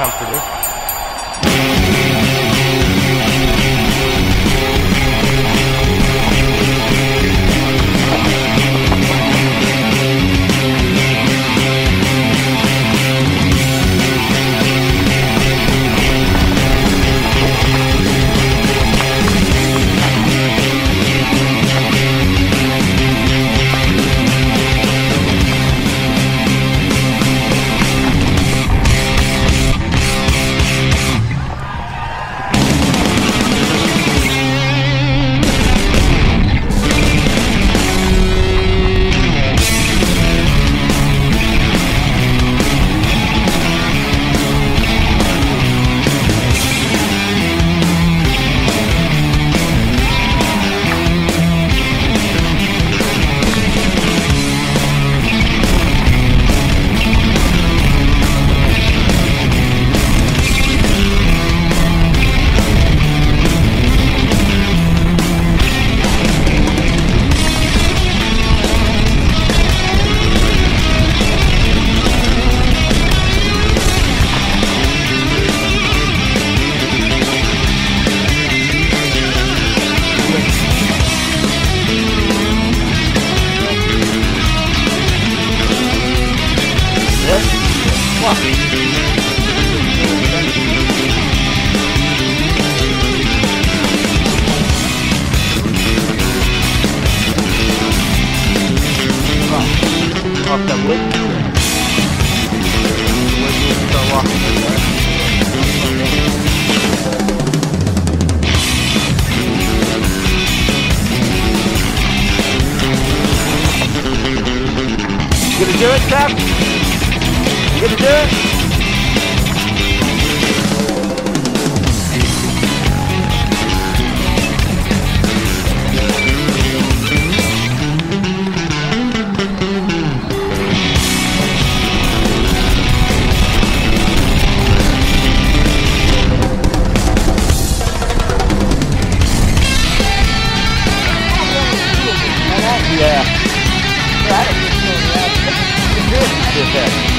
comforter. Off that wood. Gonna do it, Cap? You gonna do it? Yeah. Good head. Heads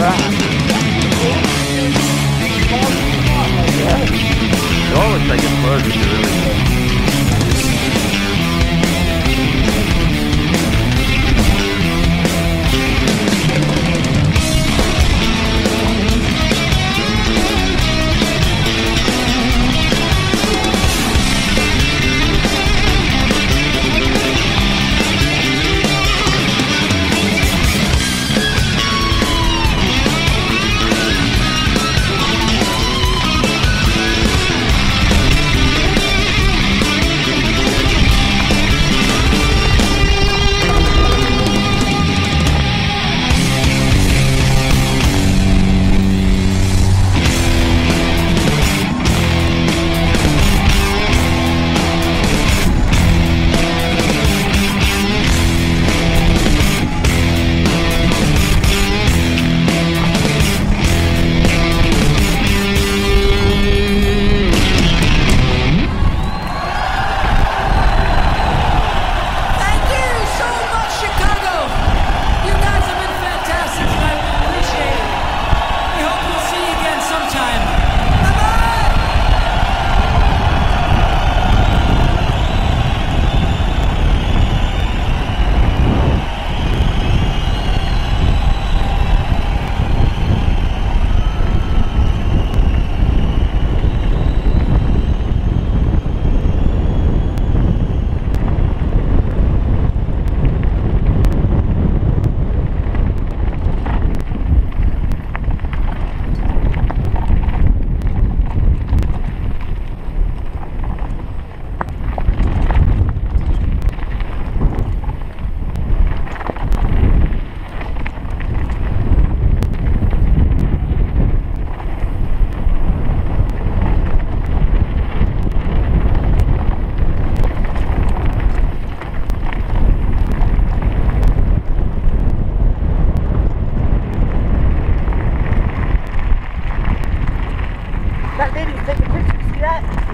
Crap. It all looks like it's loaded, really.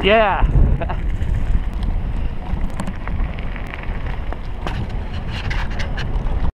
Yeah.